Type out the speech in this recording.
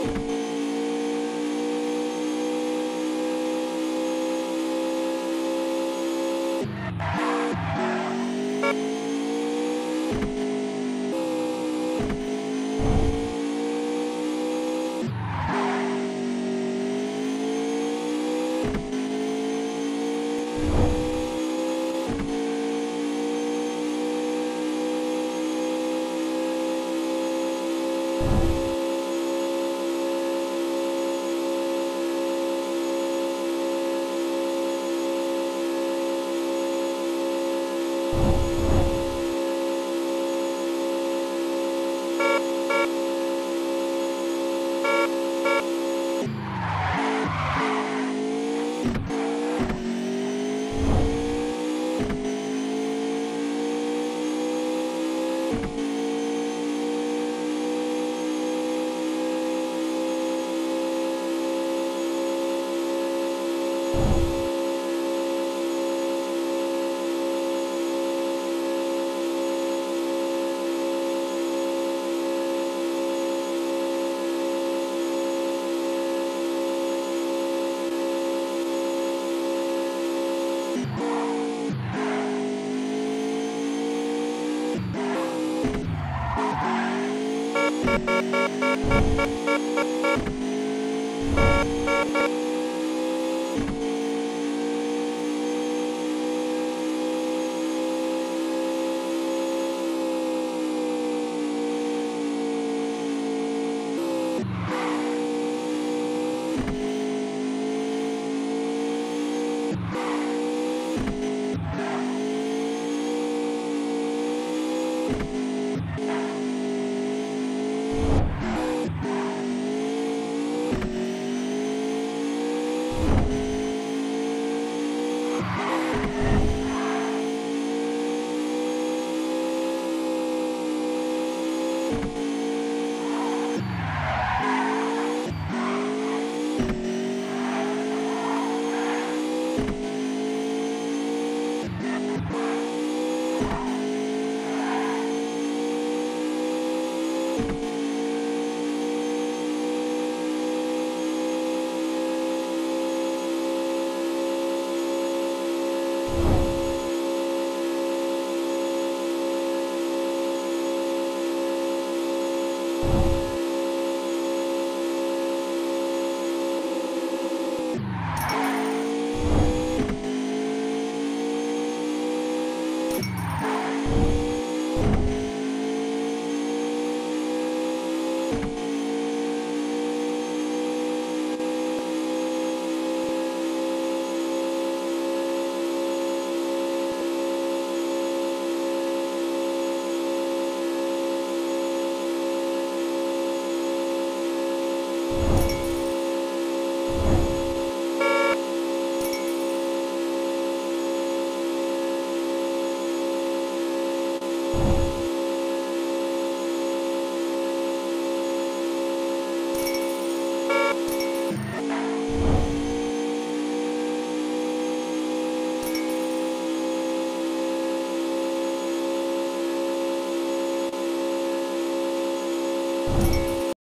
Whoa. You. you.